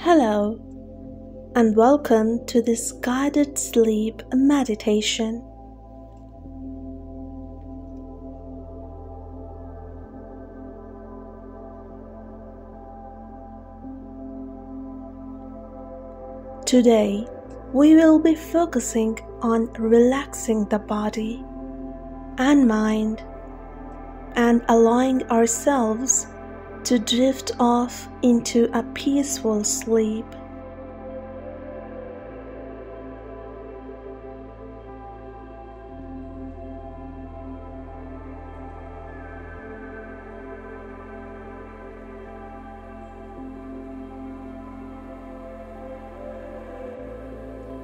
Hello, and welcome to this guided sleep meditation. Today, we will be focusing on relaxing the body and mind and allowing ourselves to drift off into a peaceful sleep.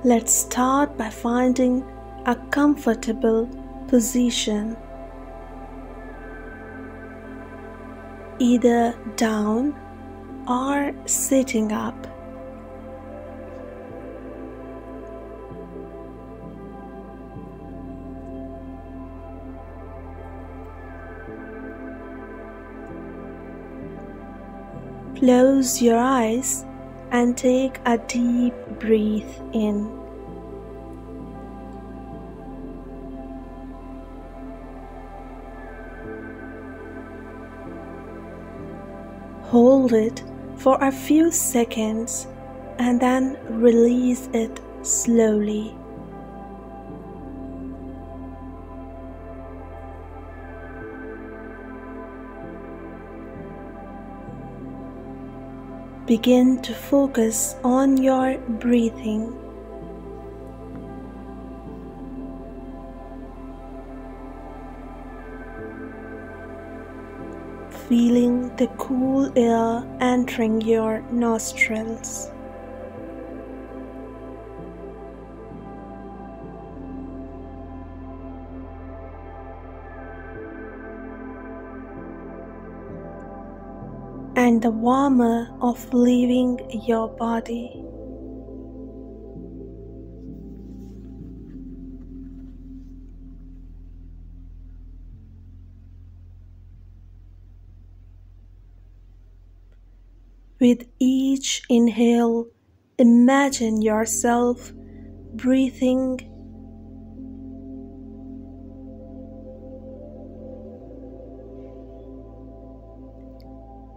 Let's start by finding a comfortable position. Either down or sitting up. Close your eyes and take a deep breath in. Hold it for a few seconds and then release it slowly. Begin to focus on your breathing. Feeling the cool air entering your nostrils. and the warmth of leaving your body. With each inhale, imagine yourself breathing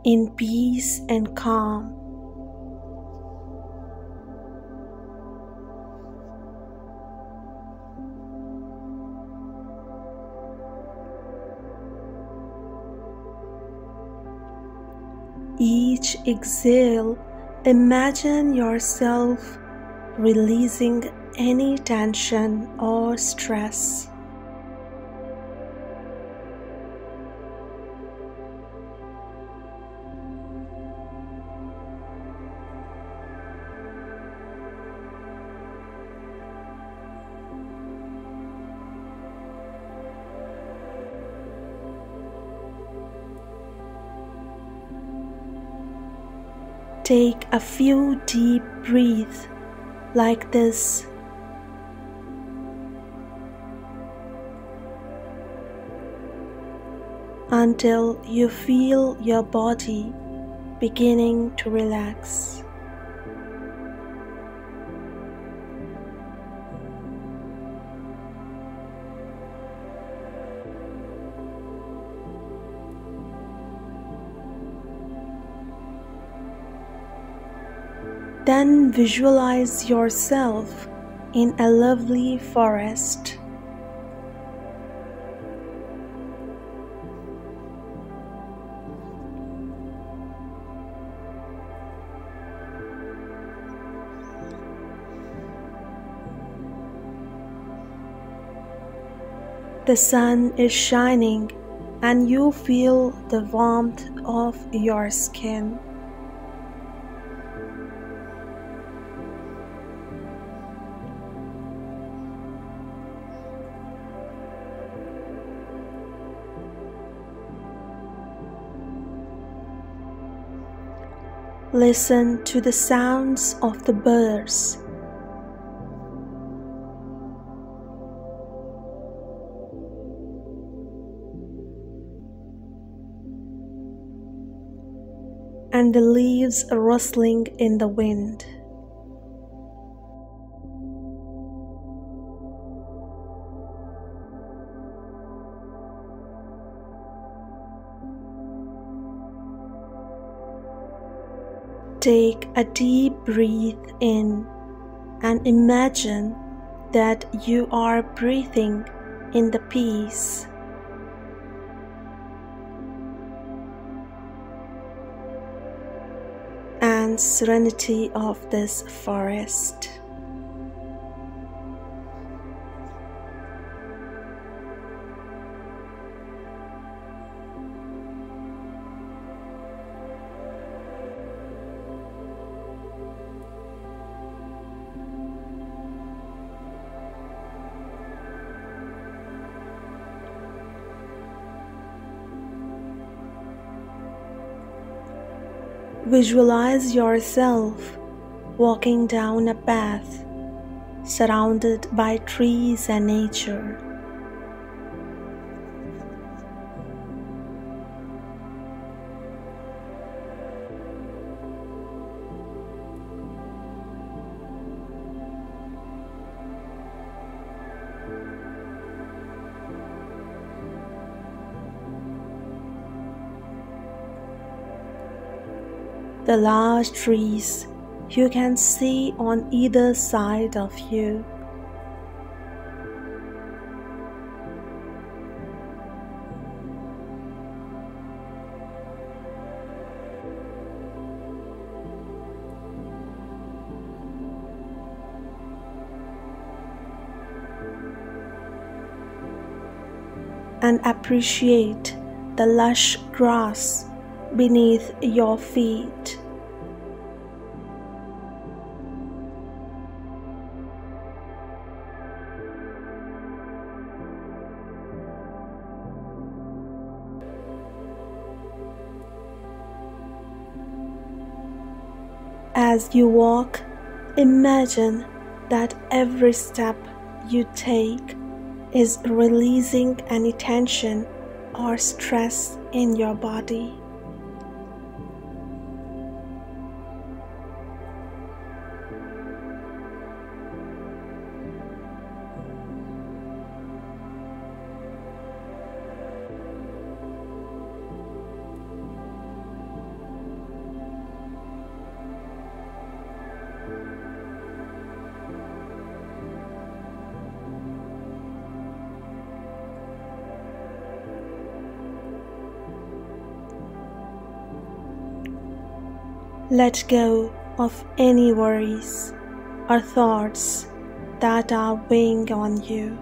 in peace and calm. Each exhale, imagine yourself releasing any tension or stress. Take a few deep breaths like this. Until you feel your body beginning to relax. Then visualize yourself in a lovely forest. The sun is shining and you feel the warmth of your skin. Listen to the sounds of the birds. and the leaves rustling in the wind. Take a deep breath in and imagine that you are breathing in the peace. and serenity of this forest. Visualize yourself walking down a path surrounded by trees and nature. The large trees you can see on either side of you. and appreciate the lush grass beneath your feet. As you walk, imagine that every step you take is releasing any tension or stress in your body. Let go of any worries or thoughts that are weighing on you.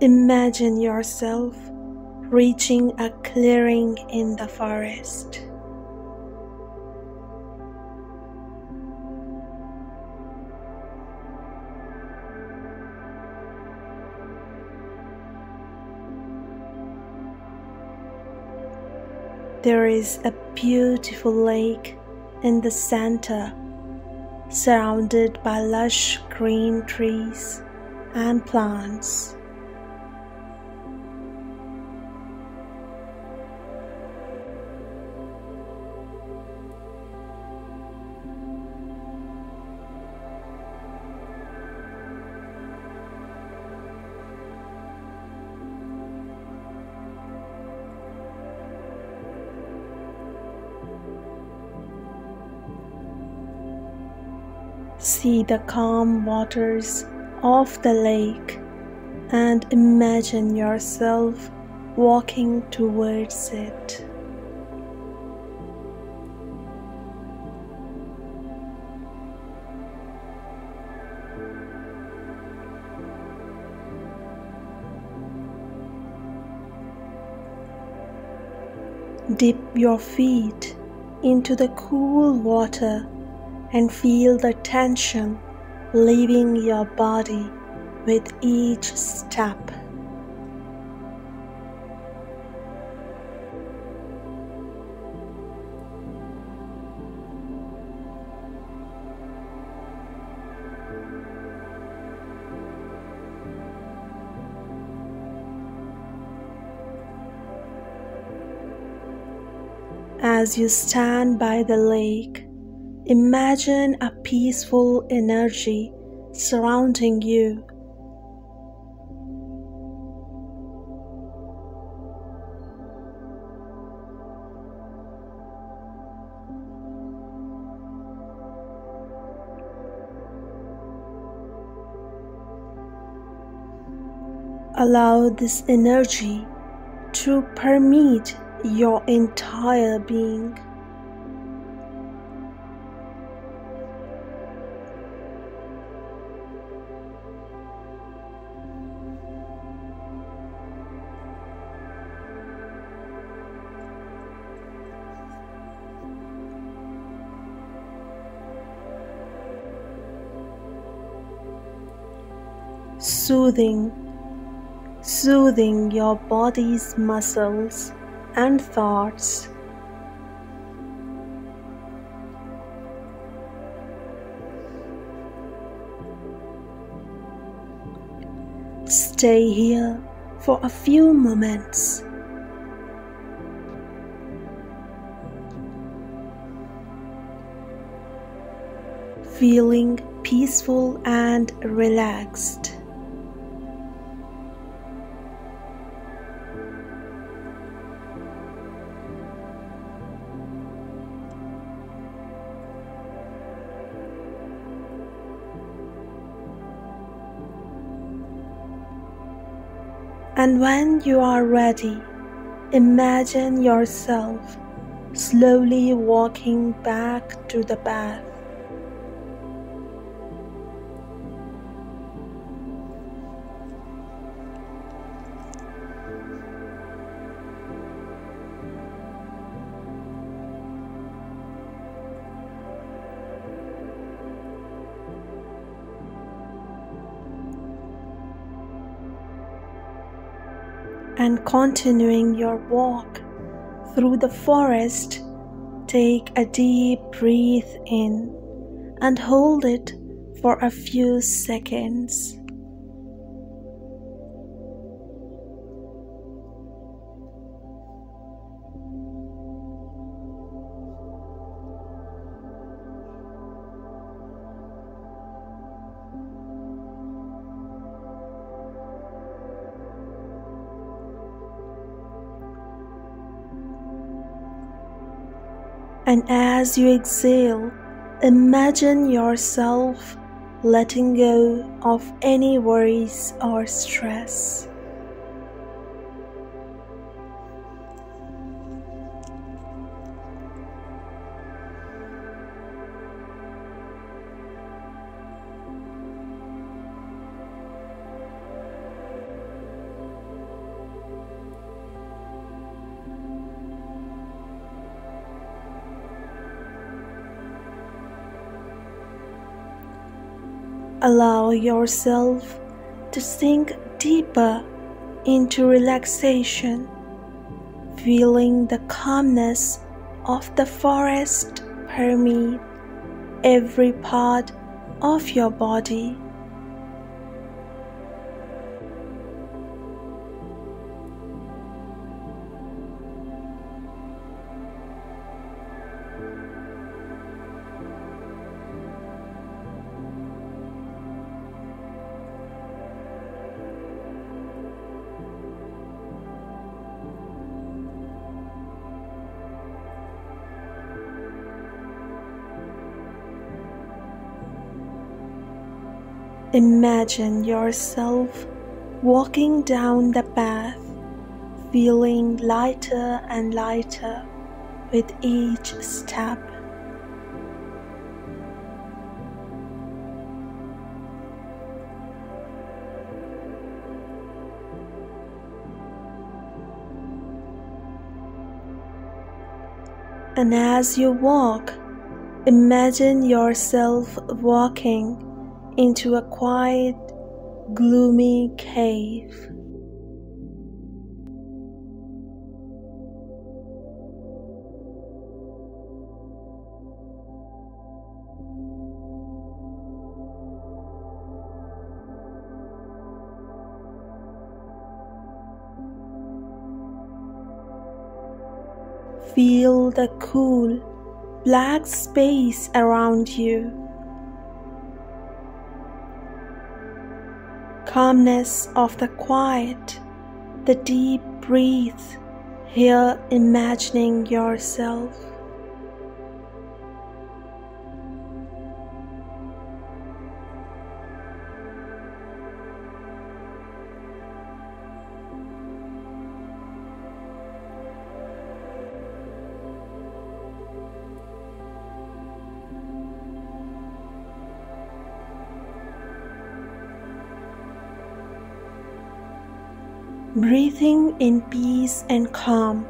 Imagine yourself reaching a clearing in the forest. There is a beautiful lake in the center, surrounded by lush green trees and plants. See the calm waters of the lake and imagine yourself walking towards it. Dip your feet into the cool water and feel the tension leaving your body with each step. As you stand by the lake, imagine a peaceful energy surrounding you. Allow this energy to permeate your entire being. Soothing soothing your body's muscles and thoughts. Stay here for a few moments. Feeling peaceful and relaxed. And when you are ready, imagine yourself slowly walking back to the bath. And continuing your walk through the forest, take a deep breath in and hold it for a few seconds. And as you exhale, imagine yourself letting go of any worries or stress. Allow yourself to sink deeper into relaxation, feeling the calmness of the forest permeate every part of your body. Imagine yourself walking down the path, feeling lighter and lighter with each step. And as you walk, imagine yourself walking into a quiet, gloomy cave. Feel the cool, black space around you. Calmness of the quiet, the deep breath, here imagining yourself. Breathing in peace and calm,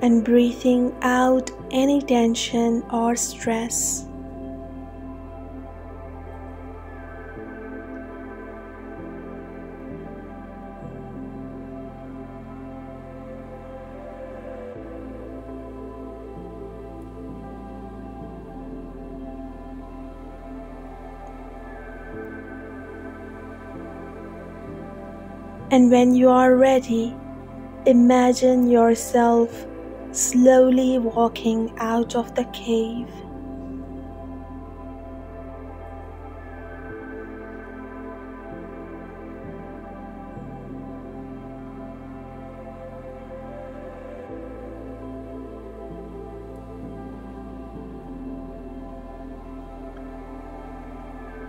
and breathing out any tension or stress. And when you are ready, imagine yourself slowly walking out of the cave.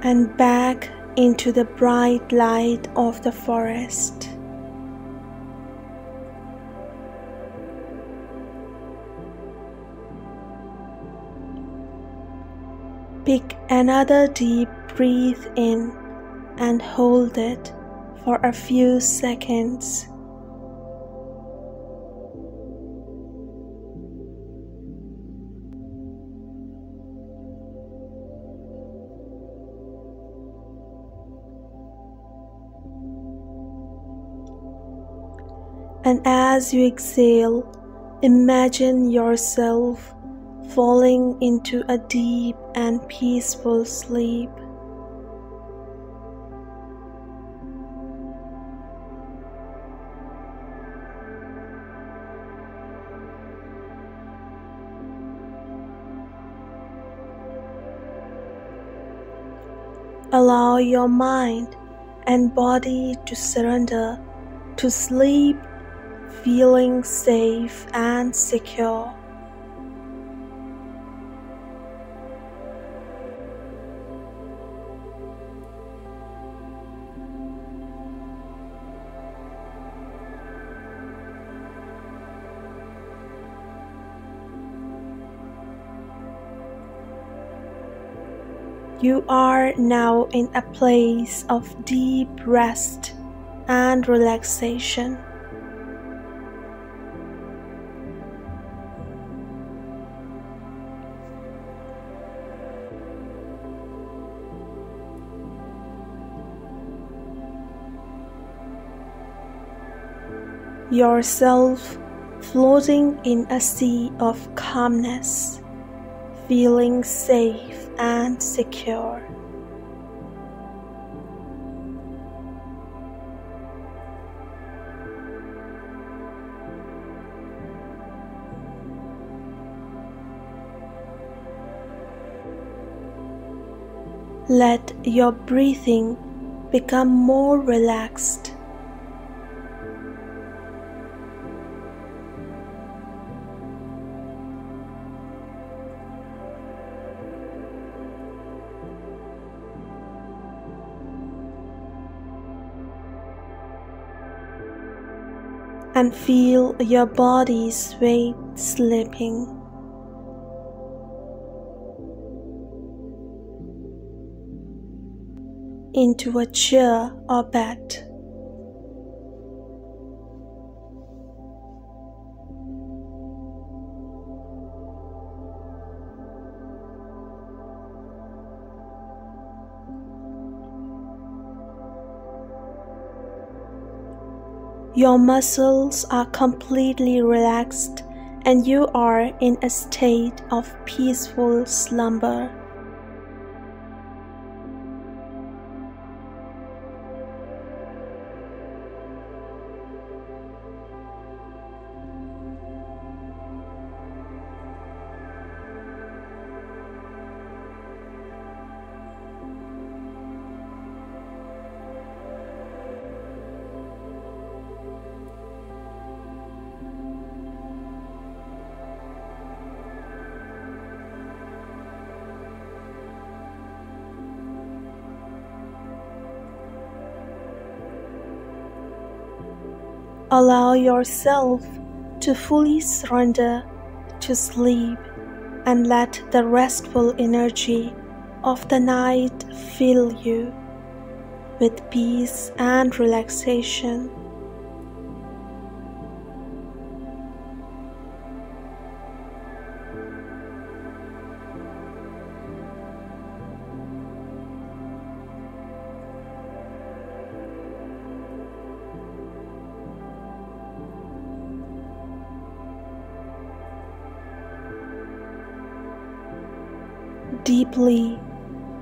and back into the bright light of the forest. Pick another deep breath in and hold it for a few seconds. And as you exhale, imagine yourself falling into a deep and peaceful sleep. Allow your mind and body to surrender to sleep feeling safe and secure. You are now in a place of deep rest and relaxation. Yourself floating in a sea of calmness, feeling safe and secure. Let your breathing become more relaxed and feel your body's weight slipping. into a chair or bed. Your muscles are completely relaxed and you are in a state of peaceful slumber. Allow yourself to fully surrender to sleep and let the restful energy of the night fill you with peace and relaxation. Deeply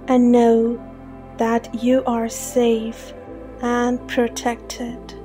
and know that you are safe and protected.